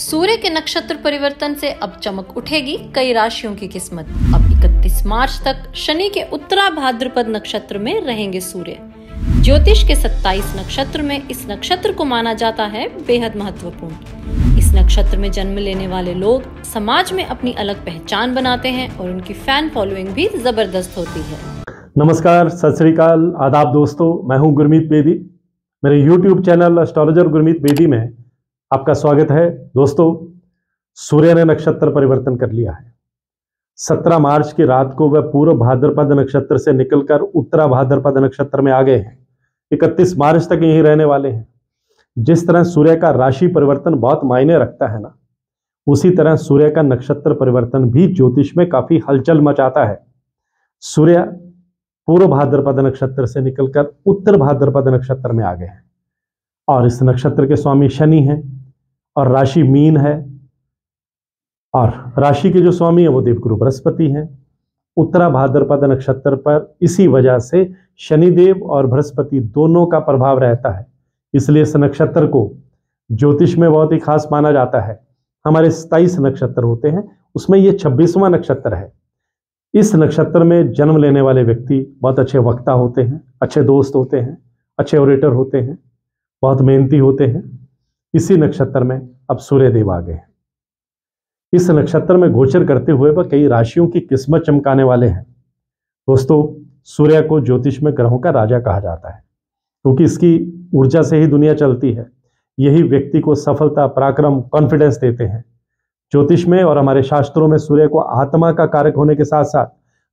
सूर्य के नक्षत्र परिवर्तन से अब चमक उठेगी। कई राशियों की किस्मत। अब 31 मार्च तक शनि के उत्तरा भाद्रपद नक्षत्र में रहेंगे सूर्य। ज्योतिष के 27 नक्षत्र में इस नक्षत्र को माना जाता है बेहद महत्वपूर्ण। इस नक्षत्र में जन्म लेने वाले लोग समाज में अपनी अलग पहचान बनाते हैं और उनकी फ़ैन फॉलोइंग भी ज़बरदस्त होती है। नमस्कार, सत आदाब दोस्तों, मैं हूँ गुरमीत बेदी। मेरे YouTube channel astrologer Gurmeet Bedi में आपका स्वागत है। दोस्तों, सूर्य ने नक्षत्र परिवर्तन कर लिया है। 17 मार्च की रात को वह पूर्व भाद्रपद नक्षत्र से निकलकर उत्तरा भाद्रपद नक्षत्र में आ गए हैं। 31 मार्च तक यहीं रहने वाले हैं। जिस तरह सूर्य का राशि परिवर्तन बहुत मायने रखता है ना, उसी तरह सूर्य का नक्षत्र परिवर्तन भी ज्योतिष में काफ़ी हलचल मचाता है। सूर्य पूर्व भाद्रपद नक्षत्र से निकलकर उत्तर भाद्रपद नक्षत्र में आ गए हैं। और इस नक्षत्र के स्वामी शनि हैं। और राशि मीन है, और राशि के जो स्वामी है वो देवगुरु बृहस्पति हैं। उत्तरा भाद्रपद नक्षत्र पर इसी वजह से शनिदेव और बृहस्पति दोनों का प्रभाव रहता है। इसलिए इस नक्षत्र को ज्योतिष में बहुत ही खास माना जाता है। हमारे सताइस नक्षत्र होते हैं, उसमें ये छब्बीसवां नक्षत्र है। इस नक्षत्र में जन्म लेने वाले व्यक्ति बहुत अच्छे वक्ता होते हैं, अच्छे दोस्त होते हैं, अच्छे ओरेटर होते हैं, बहुत मेहनती होते हैं। इसी नक्षत्र में अब सूर्य देव आ गए इस नक्षत्र में गोचर करते हुए वह कई राशियों की किस्मत चमकाने वाले हैं। दोस्तों, सूर्य को ज्योतिष में ग्रहों का राजा कहा जाता है, क्योंकि इसकी ऊर्जा से ही दुनिया चलती है। यही व्यक्ति को सफलता, पराक्रम कॉन्फिडेंस देते हैं। ज्योतिष में और हमारे शास्त्रों में सूर्य को आत्मा का कारक होने के साथ साथ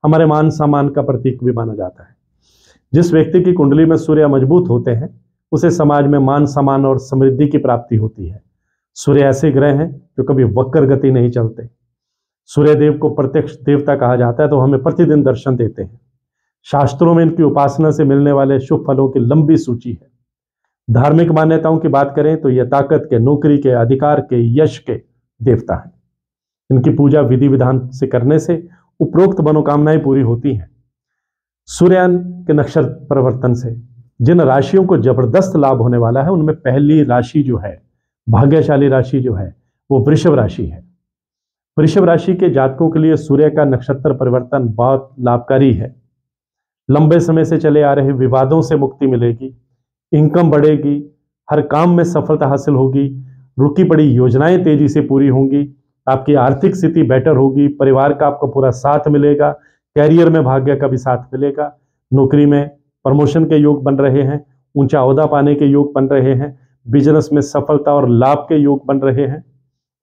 हमारे मान सम्मान का प्रतीक भी माना जाता है। जिस व्यक्ति की कुंडली में सूर्य मज़बूत होते हैं उसे समाज में मान सम्मान और समृद्धि की प्राप्ति होती है। सूर्य ऐसे ग्रह हैं जो कभी वक्र गति नहीं चलते। सूर्य देव को प्रत्यक्ष देवता कहा जाता है तो हमें प्रतिदिन दर्शन देते हैं। शास्त्रों में इनकी उपासना से मिलने वाले शुभ फलों की लंबी सूची है। धार्मिक मान्यताओं की बात करें तो यह ताकत के, नौकरी के, अधिकार के, यश के देवता हैं। इनकी पूजा विधि विधान से करने से उपरोक्त मनोकामनाएँ पूरी होती हैं। सूर्यान के नक्षत्र परिवर्तन से जिन राशियों को ज़बरदस्त लाभ होने वाला है, उनमें पहली राशि जो है, भाग्यशाली राशि जो है, वो वृषभ राशि है। वृषभ राशि के जातकों के लिए सूर्य का नक्षत्र परिवर्तन बहुत लाभकारी है। लंबे समय से चले आ रहे विवादों से मुक्ति मिलेगी इनकम बढ़ेगी, हर काम में सफलता हासिल होगी, रुकी पड़ी योजनाएँ तेज़ी से पूरी होंगी, आपकी आर्थिक स्थिति बेटर होगी, परिवार का आपको पूरा साथ मिलेगा कैरियर में भाग्य का भी साथ मिलेगा, नौकरी में प्रमोशन के योग बन रहे हैं, ऊँचा अहदा पाने के योग बन रहे हैं, बिज़नेस में सफलता और लाभ के योग बन रहे हैं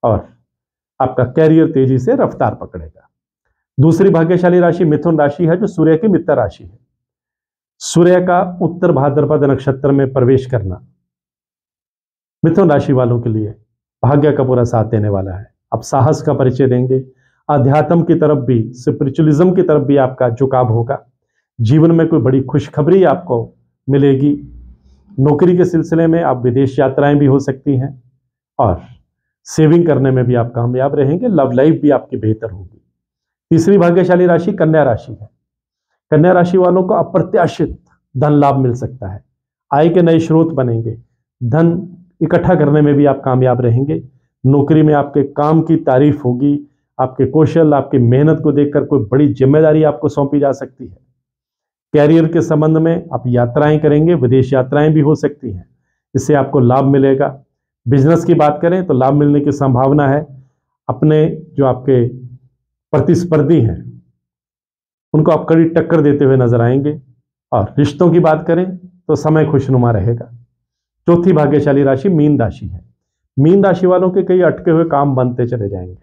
और आपका कैरियर तेज़ी से रफ्तार पकड़ेगा। दूसरी भाग्यशाली राशि मिथुन राशि है, जो सूर्य की मित्र राशि है। सूर्य का उत्तर भाद्रपद नक्षत्र में प्रवेश करना मिथुन राशि वालों के लिए भाग्य का पूरा साथ देने वाला है। आप साहस का परिचय देंगे अध्यात्म की तरफ़ भी स्पिरिचुअलिज्म की तरफ़ भी आपका झुकाव होगा। जीवन में कोई बड़ी खुशखबरी आपको मिलेगी। नौकरी के सिलसिले में आप विदेश यात्राएँ भी हो सकती हैं और सेविंग करने में भी आप कामयाब रहेंगे। लव लाइफ भी आपकी बेहतर होगी। तीसरी भाग्यशाली राशि कन्या राशि है। कन्या राशि वालों को अप्रत्याशित धन लाभ मिल सकता है। आय के नए स्रोत बनेंगे। धन इकट्ठा करने में भी आप कामयाब रहेंगे। नौकरी में आपके काम की तारीफ़ होगी। आपके कौशल, आपकी मेहनत को देखकर कोई बड़ी ज़िम्मेदारी आपको सौंपी जा सकती है। कैरियर के संबंध में आप यात्राएँ करेंगे, विदेश यात्राएँ भी हो सकती हैं। इससे आपको लाभ मिलेगा। बिज़नेस की बात करें तो लाभ मिलने की संभावना है। अपने जो आपके प्रतिस्पर्धी हैं, उनको आप कड़ी टक्कर देते हुए नज़र आएँगे। और रिश्तों की बात करें तो समय खुशनुमा रहेगा। चौथी भाग्यशाली राशि मीन राशि है। मीन राशि वालों के कई अटके हुए काम बनते चले जाएँगे।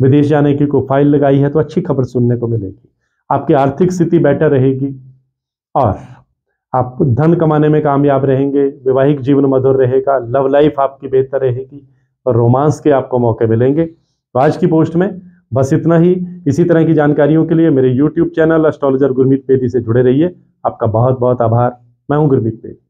विदेश जाने की कोई फ़ाइल लगाई है तो अच्छी खबर सुनने को मिलेगी। आपकी आर्थिक स्थिति बेटर रहेगी। और आप धन कमाने में कामयाब रहेंगे वैवाहिक जीवन मधुर रहेगा लव लाइफ आपकी बेहतर रहेगी और रोमांस के आपको मौके मिलेंगे। तो आज की पोस्ट में बस इतना ही। इसी तरह की जानकारियों के लिए मेरे YouTube channel astrologer Gurmeet Bedi से जुड़े रहिए। आपका बहुत बहुत आभार। मैं हूँ गुरमीत पेदी